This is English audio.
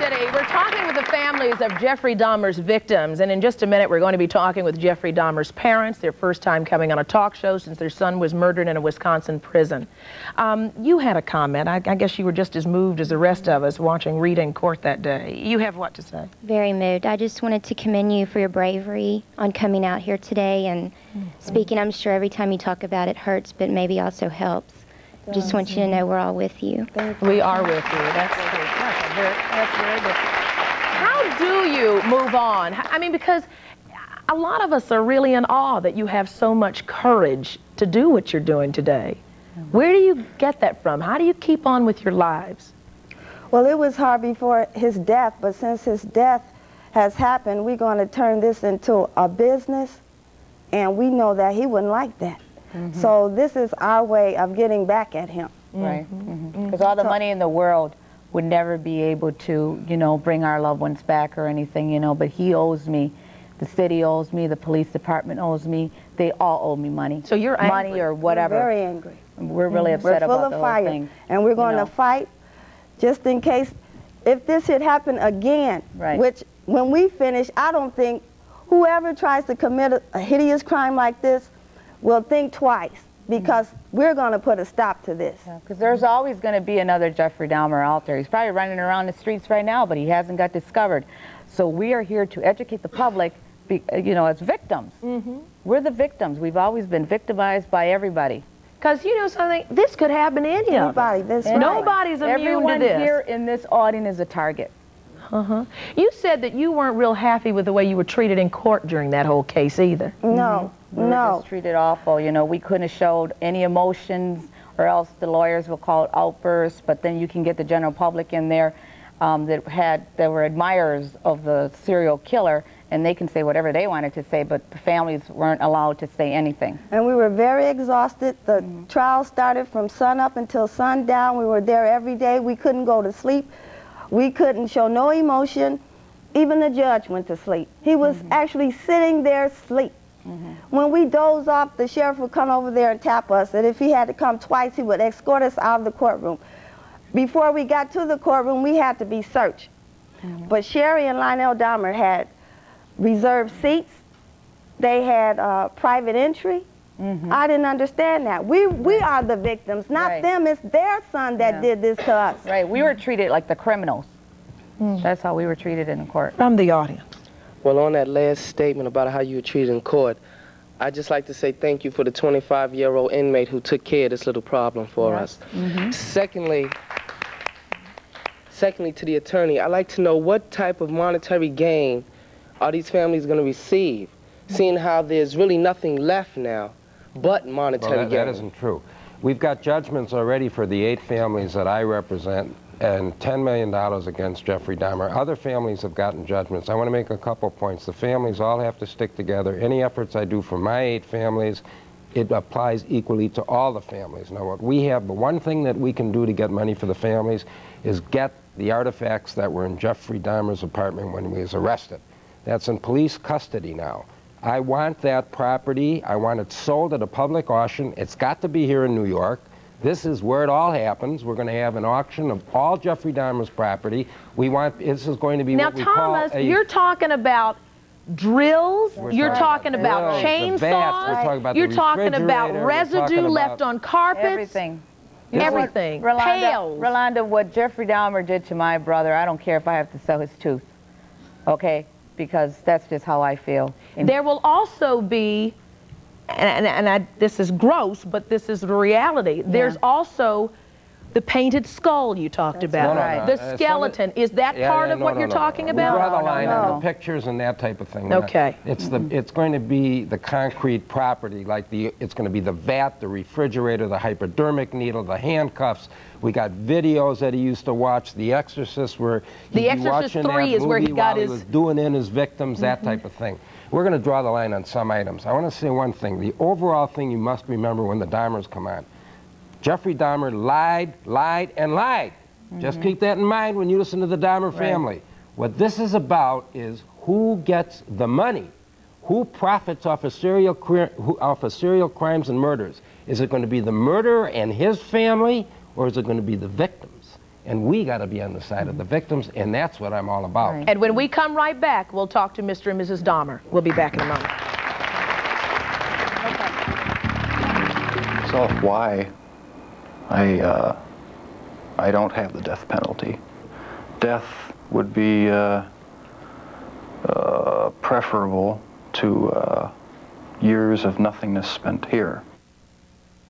City. We're talking with the families of Jeffrey Dahmer's victims, and in just a minute, we're going to be talking with Jeffrey Dahmer's parents, their first time coming on a talk show since their son was murdered in a Wisconsin prison. Um, you had a comment. I, I, guess you were just as moved as the rest of us watching Rita in court that day. You have what to say? Very moved. I just wanted to commend you for your bravery on coming out here today and mm -hmm. speaking. I'm sure every time you talk about it hurts, but maybe also helps. Just want you to know we're all with you. We are with you. That's, that's, very, that's very good. How do you move on? I mean, because a lot of us are really in awe that you have so much courage to do what you're doing today. Mm-hmm. Where do you get that from? How do you keep on with your lives? Well, it was hard before his death, but since his death has happened, we're going to turn this into a business, and we know that he wouldn't like that. So this is our way of getting back at him. Right. Because mm-hmm. mm -hmm. all the money in the world would never be able to, you know, bring our loved ones back or anything, you know, but he owes me. The city owes me, the police department owes me. They all owe me money. So you're angry. Money or whatever. We're very angry. We're really mm-hmm. upset we're full about of the fire, thing. And we're going you know. to fight just in case if this had happened again, right. which when we finish, I don't think whoever tries to commit a, a hideous crime like this will think twice because mm -hmm. we're going to put a stop to this. Because yeah, there's always going to be another Jeffrey Dahmer out there. He's probably running around the streets right now, but he hasn't got discovered. So we are here to educate the public, be, uh, you know, as victims. Mm -hmm. We're the victims. We've always been victimized by everybody. Because you know something, this could happen to any Anybody, of us. Nobody's immune Everyone to this. Everyone here in this audience is a target. Uh-huh. You said that you weren't real happy with the way you were treated in court during that whole case either. No, mm -hmm. we no. Were just treated awful. You know, we couldn't have showed any emotions or else the lawyers will call it outbursts, but then you can get the general public in there um, that had, that were admirers of the serial killer and they can say whatever they wanted to say, but the families weren't allowed to say anything. And we were very exhausted. The mm -hmm. trial started from sun up until sundown. We were there every day. We couldn't go to sleep. We couldn't show no emotion. Even the judge went to sleep. He was mm -hmm. actually sitting there asleep. Mm -hmm. When we doze off, the sheriff would come over there and tap us, and if he had to come twice, he would escort us out of the courtroom. Before we got to the courtroom, we had to be searched. Mm -hmm. But Shari and Lionel Dahmer had reserved seats. They had uh, private entry. Mm -hmm. I didn't understand that. We we are the victims, not right. them. It's their son that yeah. did this to us. Right. We were treated like the criminals. Mm. That's how we were treated in court. From the audience. Well, on that last statement about how you were treated in court, I'd just like to say thank you for the 25-year-old inmate who took care of this little problem for yes. us. Mm -hmm. Secondly, secondly, to the attorney, I'd like to know what type of monetary gain are these families going to receive, seeing how there's really nothing left now but monetary well, that, that isn't true. We've got judgments already for the eight families that I represent and $10 million against Jeffrey Dahmer. Other families have gotten judgments. I want to make a couple points. The families all have to stick together. Any efforts I do for my eight families, it applies equally to all the families. Now, what we have, the one thing that we can do to get money for the families is get the artifacts that were in Jeffrey Dahmer's apartment when he was arrested. That's in police custody now. I want that property. I want it sold at a public auction. It's got to be here in New York. This is where it all happens. We're going to have an auction of all Jeffrey Dahmer's property. We want this is going to be now, what we Thomas, call a, you're talking about drills. We're you're talking about, chainsaws. Talking about you're talking about residue talking left about on carpets. Everything. Everything. Rolonda, Pails. Rolonda, what Jeffrey Dahmer did to my brother, I don't care if I have to sell his tooth. Okay? because that's just how I feel. And there will also be, and, and, and I, this is gross, but this is the reality. Yeah. There's also the painted skull you talked That's about. Right. The skeleton. Is that yeah, part yeah, of what you're talking about? We draw the line on the pictures and that type of thing. Okay. It's the it's going to be the concrete property, like the it's going to be the vat, the refrigerator, the hypodermic needle, the handcuffs. We got videos that he used to watch. The Exorcist, where The Exorcist Three is where he got his. He was doing in his victims, mm -hmm. that mm-hmm. type of thing. We're going to draw the line on some items. I want to say one thing. The overall thing you must remember when the Dahmers come on. Jeffrey Dahmer lied, lied, and lied. Mm -hmm. Just mm-hmm. keep that in mind when you listen to the Dahmer family. What this is about is who gets the money, who profits off of serial off of serial crimes and murders. Is it going to be the murderer and his family, or is it going to be the victims? And we got to be on the side of the mm-hmm. victims, and that's what I'm all about. Right. And when we come right back, we'll talk to Mr. and Mrs. Dahmer. We'll be back in a moment. So why I, uh, I don't have the death penalty. Death would be uh, uh preferable to uh, years of nothingness spent here.